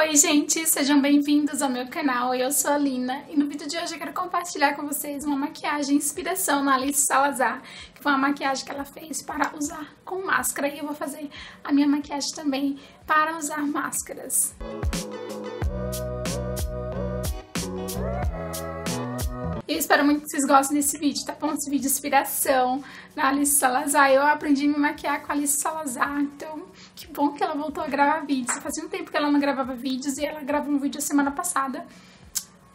Oi gente, sejam bem-vindos ao meu canal, eu sou a Lina e no vídeo de hoje eu quero compartilhar com vocês uma maquiagem inspiração na Alice Salazar, que foi uma maquiagem que ela fez para usar com máscara e eu vou fazer a minha maquiagem também para usar máscaras. Eu espero muito que vocês gostem desse vídeo, tá bom? Esse vídeo de inspiração na Alice Salazar. Eu aprendi a me maquiar com a Alice Salazar, então que bom que ela voltou a gravar vídeos. Fazia um tempo que ela não gravava vídeos e ela gravou um vídeo semana passada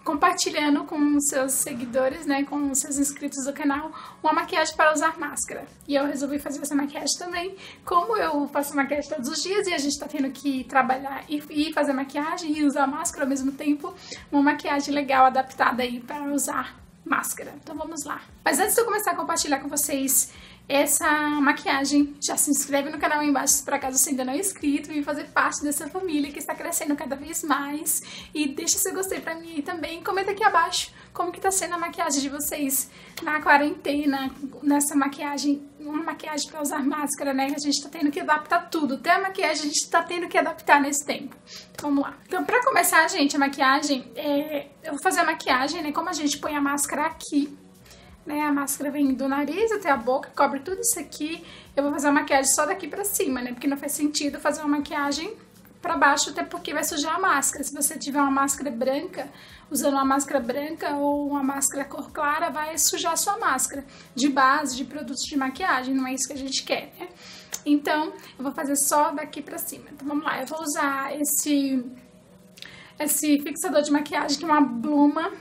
compartilhando com os seus seguidores, né, com os seus inscritos do canal, uma maquiagem para usar máscara. E eu resolvi fazer essa maquiagem também. Como eu faço maquiagem todos os dias e a gente tá tendo que trabalhar e, fazer maquiagem e usar máscara ao mesmo tempo, uma maquiagem legal adaptada aí para usar máscara. Então vamos lá. Mas antes de eu começar a compartilhar com vocês essa maquiagem, já se inscreve no canal aí embaixo se por acaso você ainda não é inscrito e fazer parte dessa família que está crescendo cada vez mais. E deixa seu gostei pra mim também. Comenta aqui abaixo como que tá sendo a maquiagem de vocês na quarentena, nessa maquiagem, uma maquiagem para usar máscara, né? A gente tá tendo que adaptar tudo. Até a maquiagem a gente tá tendo que adaptar nesse tempo. Vamos lá. Então, pra começar, gente, a maquiagem, é... eu vou fazer a maquiagem, né? Como a gente põe a máscara aqui, né? A máscara vem do nariz até a boca, cobre tudo isso aqui. Eu vou fazer a maquiagem só daqui pra cima, né? Porque não faz sentido fazer uma maquiagem pra baixo, até porque vai sujar a máscara. Se você tiver uma máscara branca, usando uma máscara branca ou uma máscara cor clara, vai sujar a sua máscara de base, de produtos de maquiagem. Não é isso que a gente quer, né? Então, eu vou fazer só daqui pra cima. Então, vamos lá. Eu vou usar esse, esse fixador de maquiagem, que é uma bruma,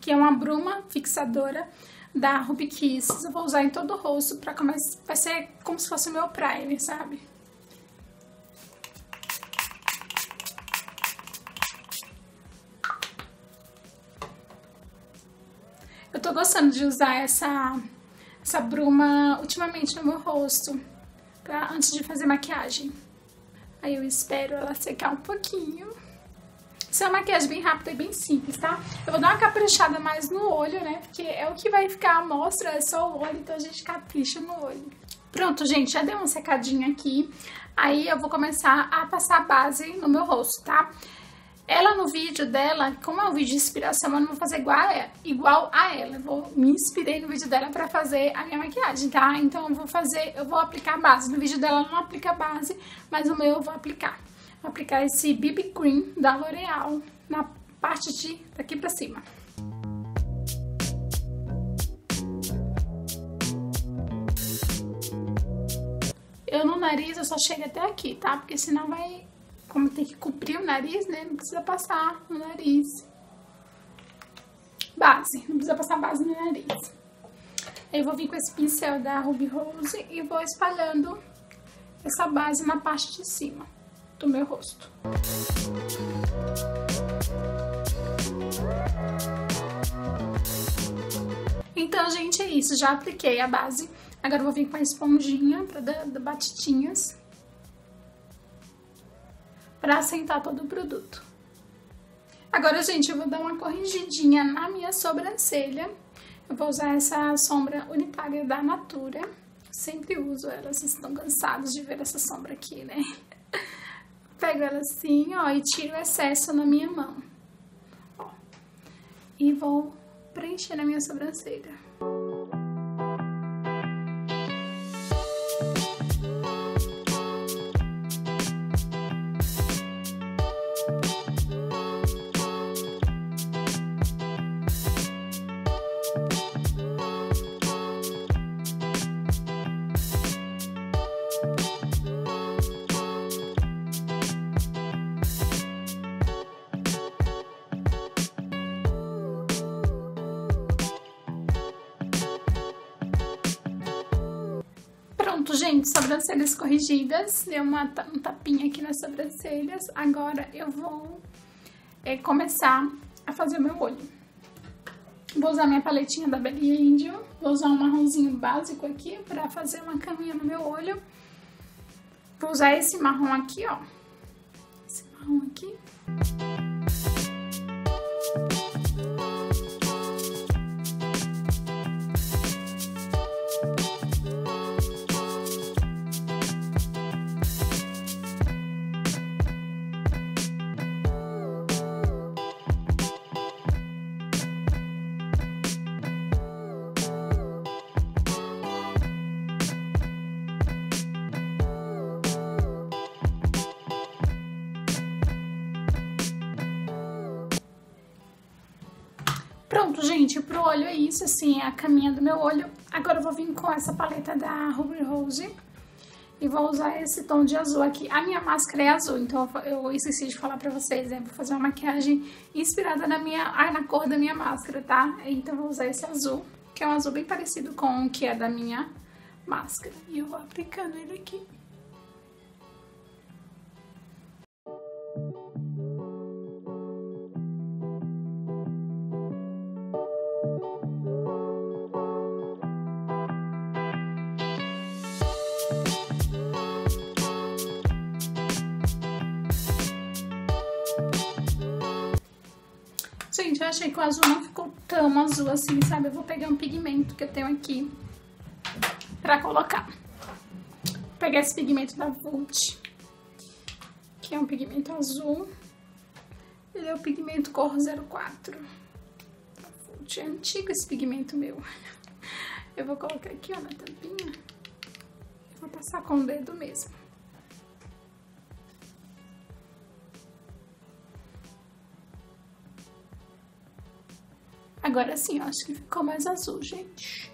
que é uma bruma fixadora da Ruby Kiss. Eu vou usar em todo o rosto pra começar, vai ser como se fosse o meu primer, sabe? Tô gostando de usar essa, essa bruma ultimamente no meu rosto, pra, antes de fazer maquiagem. Aí eu espero ela secar um pouquinho. Isso é uma maquiagem bem rápida e bem simples, tá? Eu vou dar uma caprichada mais no olho, né? Porque é o que vai ficar à mostra, é só o olho, então a gente capricha no olho. Pronto, gente, já deu uma secadinha aqui. Aí eu vou começar a passar base no meu rosto, tá? No vídeo dela, como é um vídeo de inspiração, eu não vou fazer igual a ela. Igual a ela. Eu vou, me inspirei no vídeo dela pra fazer a minha maquiagem, tá? Então eu vou fazer, eu vou aplicar base. No vídeo dela não aplica base, mas o meu eu vou aplicar aplicar esse BB Cream da L'Oreal na parte de daqui pra cima. Eu no nariz eu só chego até aqui, tá? Porque senão vai, como tem que cobrir o nariz, né? Não precisa passar no nariz. Base, não precisa passar base no nariz. Eu vou vir com esse pincel da Ruby Rose e vou espalhando essa base na parte de cima do meu rosto. Então, gente, é isso. Já apliquei a base. Agora eu vou vir com a esponjinha para dar batidinhas. Para assentar todo o produto. Agora, gente, eu vou dar uma corrigidinha na minha sobrancelha. Eu vou usar essa sombra unitária da Natura. Sempre uso ela, vocês estão cansados de ver essa sombra aqui, né? Pego ela assim, ó, e tiro o excesso na minha mão. Ó, e vou preencher na minha sobrancelha. Gente, sobrancelhas corrigidas. Deu uma, um tapinha aqui nas sobrancelhas. Agora eu vou é, começar a fazer o meu olho. Vou usar minha paletinha da Belly Angel. Vou usar um marronzinho básico aqui pra fazer uma caminha no meu olho. Vou usar esse marrom aqui, ó. Esse marrom aqui. Gente, pro olho é isso, assim, é a caminha do meu olho. Agora eu vou vir com essa paleta da Ruby Rose e vou usar esse tom de azul aqui. A minha máscara é azul, então eu esqueci de falar pra vocês, né? Vou fazer uma maquiagem inspirada na, minha, ah, na cor da minha máscara, tá? Então eu vou usar esse azul, que é um azul bem parecido com o que é da minha máscara. E eu vou aplicando ele aqui. Gente, eu achei que o azul não ficou tão azul assim, sabe? Eu vou pegar um pigmento que eu tenho aqui pra colocar. Vou pegar esse pigmento da Vult, que é um pigmento azul. Ele é o pigmento cor 04. Vult. É antigo esse pigmento meu. Eu vou colocar aqui, ó, na tampinha. Vou passar com o dedo mesmo. Agora sim, eu acho que ficou mais azul, gente.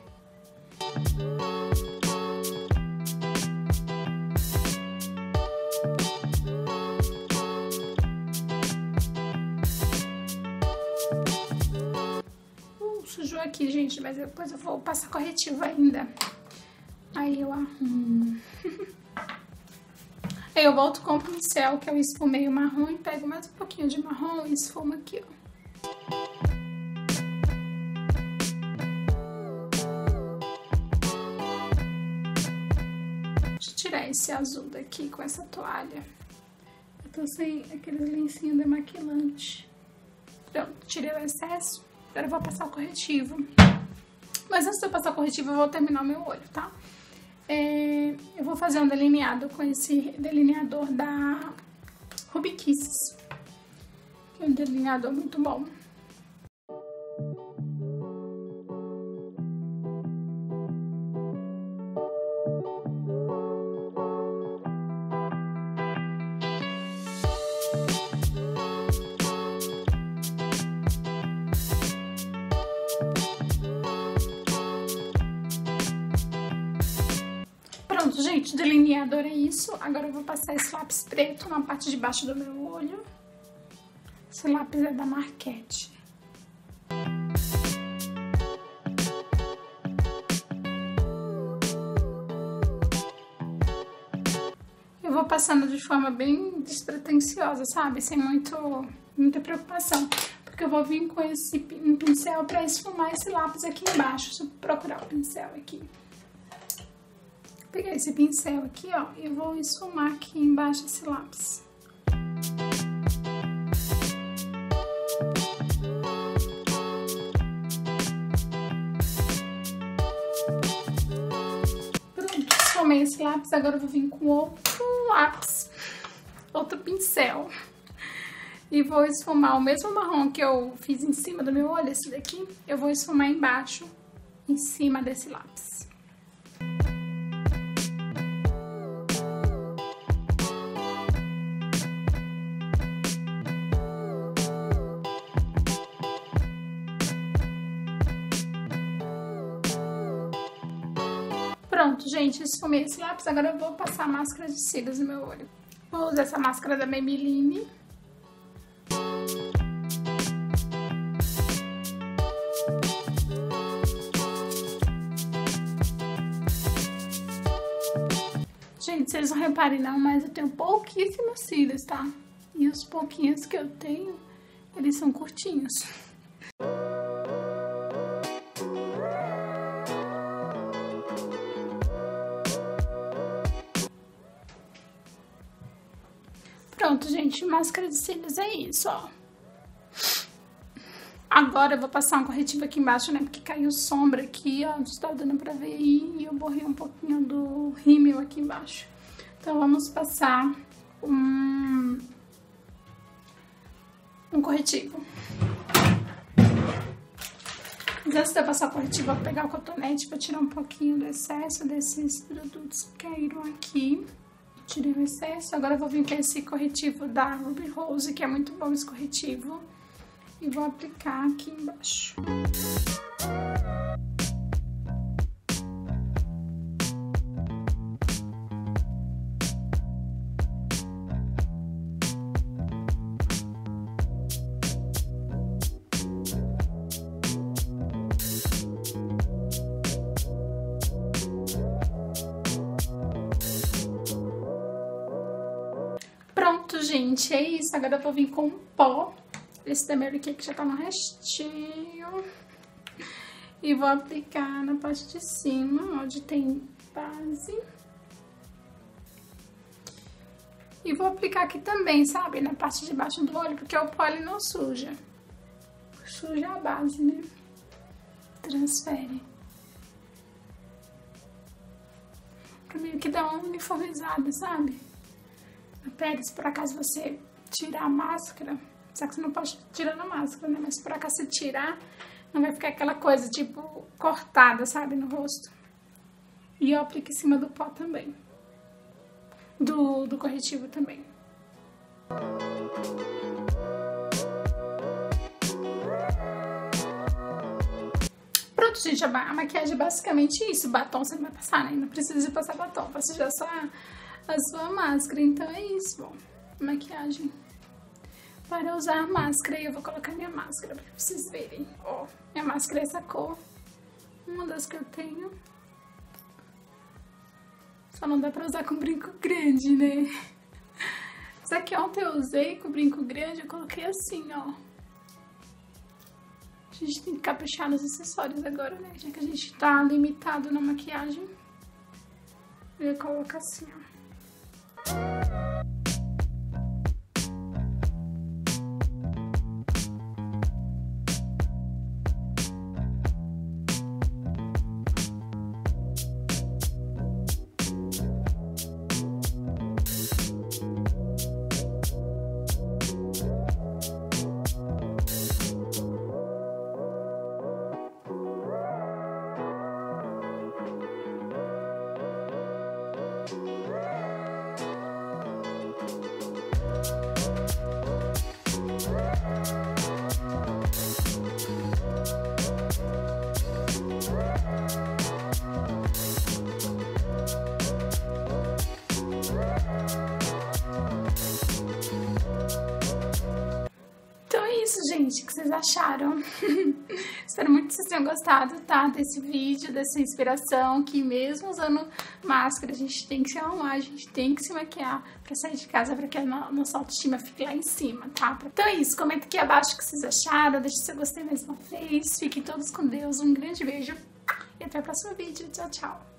Uh, sujou aqui, gente, mas depois eu vou passar corretivo ainda. Aí eu arrumo. Aí eu volto com o pincel, que eu esfumei o marrom, e pego mais um pouquinho de marrom e esfumo aqui, ó. Tirar esse azul daqui com essa toalha. Eu tô sem aqueles lencinhos demaquilante. Pronto, tirei o excesso. Agora eu vou passar o corretivo. Mas antes de eu passar o corretivo, eu vou terminar o meu olho, tá? É, eu vou fazer um delineado com esse delineador da Ruby Kisses. Que é um delineador muito bom. Delineador é isso. Agora eu vou passar esse lápis preto na parte de baixo do meu olho. Esse lápis é da Marquette. Eu vou passando de forma bem despretensiosa, sabe? Sem muito, muita preocupação. Porque eu vou vir com esse pincel pra esfumar esse lápis aqui embaixo. Deixa eu procurar o pincel aqui pegar esse pincel aqui, ó, e vou esfumar aqui embaixo esse lápis. Pronto, esfumei esse lápis, agora eu vou vir com outro lápis, outro pincel. E vou esfumar o mesmo marrom que eu fiz em cima do meu olho, esse daqui, eu vou esfumar embaixo, em cima desse lápis. Pronto, gente, esfumei esse lápis, agora eu vou passar a máscara de cílios no meu olho. Vou usar essa máscara da Maybelline. Gente, vocês não reparem não, mas eu tenho pouquíssimos cílios, tá? E os pouquinhos que eu tenho, eles são curtinhos. Pronto, gente, máscara de cílios é isso, ó. Agora eu vou passar um corretivo aqui embaixo, né, porque caiu sombra aqui, ó, não está dando pra ver aí, e eu borrei um pouquinho do rímel aqui embaixo. Então, vamos passar um, um corretivo. Mas antes de eu passar o corretivo, eu vou pegar o cotonete pra tirar um pouquinho do excesso desses produtos que caíram aqui tirei o excesso. Agora vou vir com esse corretivo da Ruby Rose, que é muito bom esse corretivo. E vou aplicar aqui embaixo. Gente, é isso. Agora eu vou vir com pó. Esse Mary Kay que já tá no restinho. E vou aplicar na parte de cima, onde tem base. E vou aplicar aqui também, sabe? Na parte de baixo do olho, porque o pó ele não suja. Suja a base, né? Transfere. Pra meio que dar uma uniformizada, sabe? Na pele, se por acaso você tirar a máscara, só que você não pode tirar a máscara, né? Mas se por acaso você tirar, não vai ficar aquela coisa, tipo, cortada, sabe? No rosto. E eu aplico em cima do pó também. Do, do corretivo também. Pronto, gente, a, maquiagem é basicamente isso. Batom você não vai passar, né? Não precisa passar batom, você já só a sua máscara. Então é isso, bom. Maquiagem para usar máscara. Eu vou colocar minha máscara para vocês verem. Ó, minha máscara é essa cor. Uma das que eu tenho. Só não dá pra usar com brinco grande, né? Essa aqui ontem eu usei com brinco grande, eu coloquei assim, ó. A gente tem que caprichar nos acessórios agora, né? Já que a gente tá limitado na maquiagem. Eu coloco assim, ó. Vocês acharam. Espero muito que vocês tenham gostado, tá? Desse vídeo, dessa inspiração, que mesmo usando máscara, a gente tem que se arrumar, a gente tem que se maquiar pra sair de casa, pra que a nossa autoestima fique lá em cima, tá? Então é isso, comenta aqui abaixo o que vocês acharam, deixa seu gostei mais uma vez, fiquem todos com Deus, um grande beijo e até o próximo vídeo. Tchau, tchau!